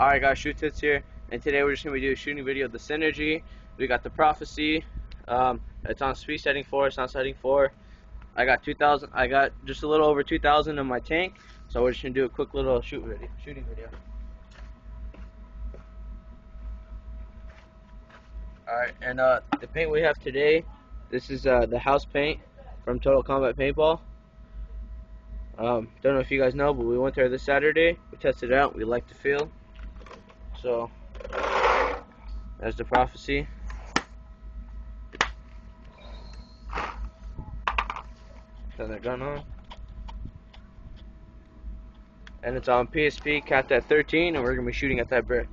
Alright guys, Shoot Tits here, and today we're just going to do a shooting video of the Synergy. We got the Prophecy, um, it's on speed setting 4, it's on setting 4. I got 2,000, I got just a little over 2,000 in my tank, so we're just going to do a quick little shoot video, shooting video. Alright, and uh, the paint we have today, this is uh, the house paint from Total Combat Paintball. Um, don't know if you guys know, but we went there this Saturday. We tested it out. We liked the feel. So, that's the prophecy. Turn that gun on. And it's on PSP, Cat at 13, and we're going to be shooting at that brick.